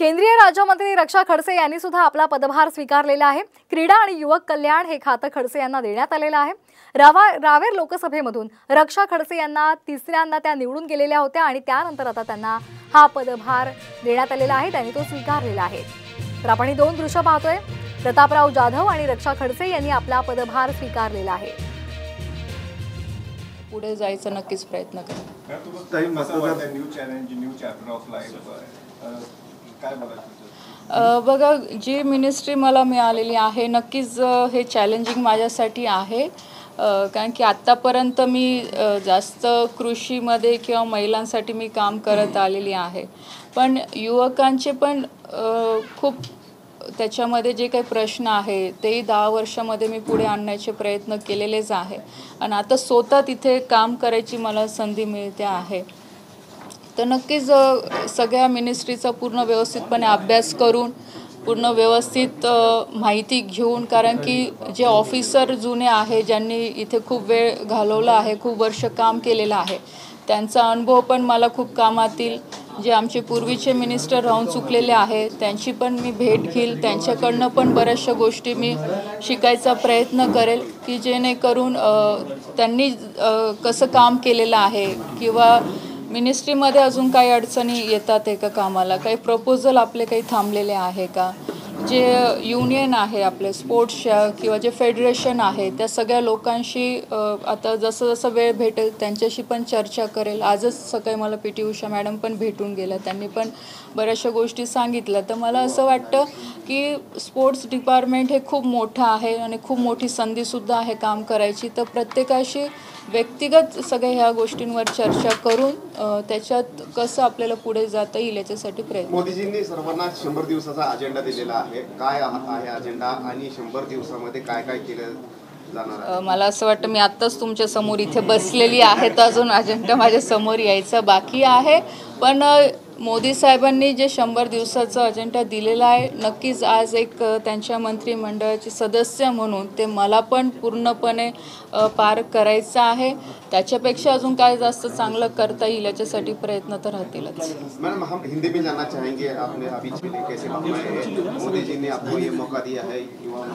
केंद्रीय राज्यमंत्री रक्षा खडसे यांनी सुद्धा आपला पदभार स्वीकारलेला आहे. क्रीडा आणि युवक कल्याण हे खातं खडसे यांना देण्यात आलेलं आहे. रावा रावेर लोकसभेमधून रक्षा खडसे यांना तिसऱ्यांदा त्या निवडून गेलेल्या होत्या आणि त्यानंतर आता त्यांना हा पदभार देण्यात आलेला आहे. त्यांनी तो स्वीकारलेला आहे. तर आपण ही दोन दृश्य पाहतोय. प्रतापराव जाधव आणि रक्षा खडसे यांनी आपला पदभार स्वीकारलेला आहे. पुढे जायचा नक्कीच प्रयत्न करेन बघा जी मिनिस्ट्री मला मिळालेली आहे नक्कीच हे चॅलेंजिंग माझ्यासाठी आहे. कारण की आत्तापर्यंत मी जास्त कृषीमध्ये किंवा महिलांसाठी मी काम करत आलेली आहे. पण युवकांचे पण खूप त्याच्यामध्ये जे काही प्रश्न आहे तेही दहा वर्षामध्ये मी पुढे आणण्याचे प्रयत्न केलेलेच आहे. आणि आता स्वतः तिथे काम करायची मला संधी मिळते आहे. तर नक्कीच सगळ्या मिनिस्ट्रीचा पूर्ण व्यवस्थितपणे अभ्यास करून पूर्ण व्यवस्थित माहिती घेऊन कारण की जे ऑफिसर जुने आहे ज्यांनी इथे खूप वेळ घालवला आहे खूप वर्ष काम केलेलं आहे त्यांचा अनुभव पण मला खूप कामातील. जे आमचे पूर्वीचे मिनिस्टर राहून चुकलेले आहे त्यांची पण मी भेट घेईल. त्यांच्याकडनं पण बऱ्याचशा गोष्टी मी शिकायचा प्रयत्न करेल की जेणेकरून त्यांनी कसं काम केलेलं आहे किंवा मिनिस्ट्रीमध्ये अजून काही अडचणी येतात आहे का कामाला? काही प्रपोजल आपले काही थांबलेले आहे का? जे युनियन आहे आपले स्पोर्ट्सच्या किंवा जे फेडरेशन आहे त्या सगळ्या लोकांशी आता जसं जसं वेळ भेटेल त्यांच्याशी पण चर्चा करेल. आजच सकाळी मला पी टी उषा मॅडम पण भेटून गेल्या. त्यांनी पण बऱ्याचशा गोष्टी सांगितल्या. तर मला असं वाटतं की स्पोर्ट्स डिपार्टमेंट हे खूप मोठं आहे आणि खूप मोठी संधीसुद्धा आहे काम करायची. तर प्रत्येकाशी व्यक्तिगत सगळ्या ह्या गोष्टींवर चर्चा करून त्याच्यात कसं आपल्याला पुढे जाता येईल याच्यासाठी प्रयत्न मोदीजींनी सर्वांना शंभर दिवसाचा अजेंडा दिलेला आहे. काय आहे अजेंडा आणि शंभर दिवसामध्ये काय काय केलं मला असं वाटतं मी आत्ताच तुमच्यासमोर इथे बसलेली आहे तर अजून अजेंडा माझ्यासमोर यायचा बाकी आहे. पण मोदी साहेबांनी जे शंभर दिवसाचं अजेंडा दिलेला आहे नक्कीच आज एक त्यांच्या मंत्रिमंडळाचे सदस्य म्हणून ते मला पण पूर्णपणे पार करायचं आहे. त्याच्यापेक्षा अजून काय जास्त चांगलं करता येईल याच्यासाठी प्रयत्न तर राहतीलच. मैडम हम हिंदी में चाहेंगे आपने अभी कैसे मोदी जी ने आपको ये मौका दिया है युवा